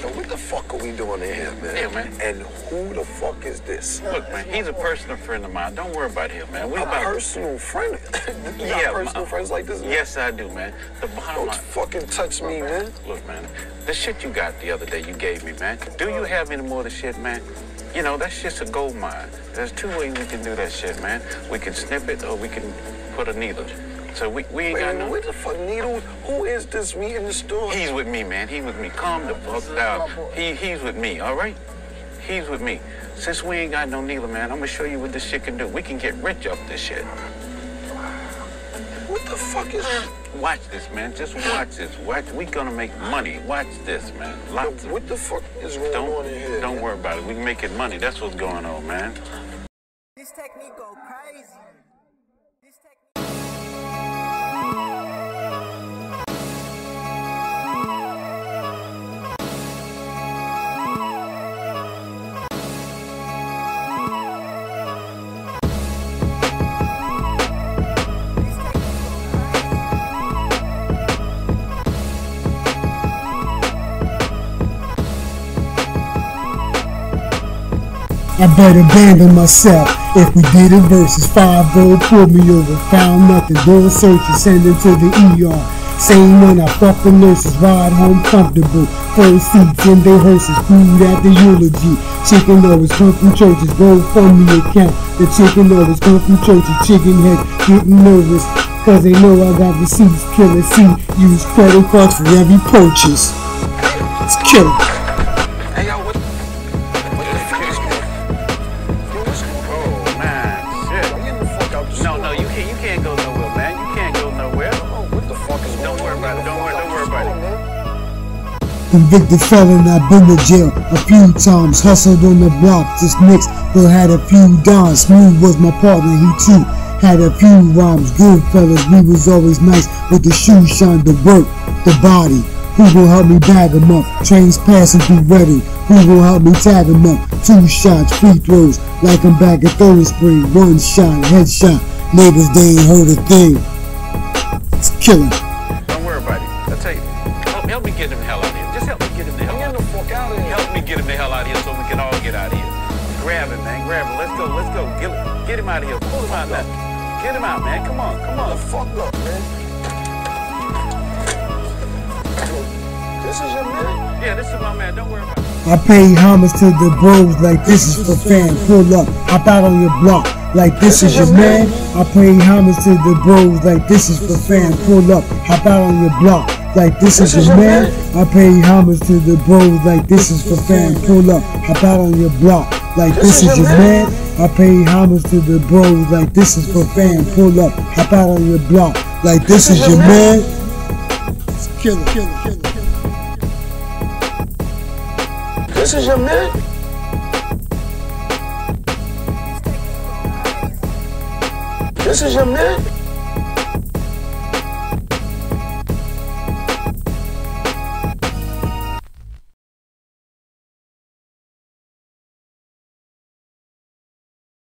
Yo, what the fuck are we doing in here, man? Yeah, man. And who the fuck is this? Look, man, he's a personal friend of mine. Don't worry about him, man. We A about personal friend? you Yeah, got personal ma- friends like this, man? Yes, I do, man. The bottom Don't line. fucking touch me, man. Look, man, the shit you got the other day you gave me, man. Do you have any more of the shit, man? You know, that shit's a gold mine. There's two ways we can do that shit, man. We can snip it or we can put a needle. So we, we ain't Wait, got no... what the fuck, needles? Who is this me in the store? He's with me, man. He's with me. Calm the fuck down. He, he's with me, all right? He's with me. Since we ain't got no needle, man, I'm gonna show you what this shit can do. We can get rich off this shit. What the fuck is... Watch this, man. Just watch this. Watch. We gonna make money. Watch this, man. Lots of... what the fuck is going Don't, on in here? don't man? worry about it. We making money. That's what's going on, man. This technique go I better abandon myself. If we did it versus five gold, pull me over. Found nothing, doing searches, send them to the ER. Same when I fuck the nurses, ride home comfortable. First seats in their hearses, food at the eulogy. Chicken always come from churches, go fund me account. The chicken always come from churches, chicken head getting nervous. Cause they know I got receipts, Killa C. Use credit cards for every purchase. It's killer. Don't worry- about it. Convicted felon, I've been to jail a few times. Hustled on the block, just mixed, but had a few dimes. Smooth was my partner, he too had a few rhymes. Good fellas, we was always nice with the shoe shine, the work, the body. Who gon' help me bag bag 'em up? Trains passing, be ready. Who gon' help me tag tag 'em up? Two shots, free throws, like I'm back at third spring. One shot, headshot. Neighbors, they ain't heard a thing. It's killing. Get him the hell out of here. Just help me get him the hell I'm out. getting the fuck out of here. Help me get him the hell out of here so we can all get out of here. Grab him, man. Grab him. Let's go. Let's go. Get, get him out of here. Pull him out now. Get him out, man. Come on. Come the on. fuck up, man. This is your man? Yeah, this is my man. Don't worry about it. I pay homage to the bros like this is for fam. Pull up, hop out on your block like this is your man. I pay homage to the bros like this is for fam. Pull up, hop out on your block like this is your man. I pay homage to the bros like this is for fam. Pull up, hop out on your block like this is your man. I pay homage to the bros like this is for fam. Pull up, hop out on your block like this is your man. It's killer, killer, killer. This is your man? This is your man?